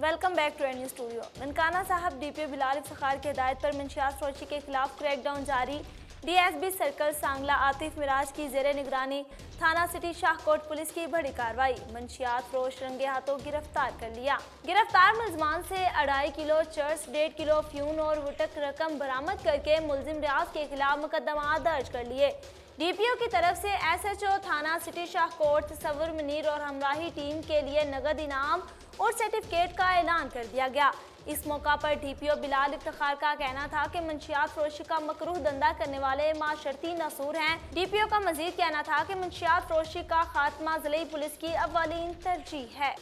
Welcome back to any studio मनकाना साहब DPO Bilal इफ्तार की हदायत पर मंशियात फरोशी के खिलाफ क्रैकडाउन जारी। डीएसबी सर्कल सांगला आतिफ मिराज की जेर निगरानी। थाना सिटी शाहकोट पुलिस की बड़ी कार्रवाई। मंशियात फरोश रंगे हाथों गिरफ़्तार कर लिया। गिरफ़्तार मुलजमान से अढ़ाई किलो चर्च डेढ़ किलो फ्यून और वुटक रकम बरामद करके मुलजिम रियाज के खिलाफ मुकदमा दर्ज कर लिए। डीपीओ की तरफ़ से एसएचओ थाना सिटी शाहकोट तस्वर मनीर और हमराही टीम के लिए नगद इनाम और सर्टिफिकेट का ऐलान कर दिया गया। इस मौका पर डीपीओ बिलाल इफ्तार का कहना था कि मंशियात फरोशी का मकरूह धंधा करने वाले माशरती नसूर हैं। डीपीओ का मजीद कहना था कि मंशियात फरोशी का खात्मा ज़िले पुलिस की अवालीन तरजीह है।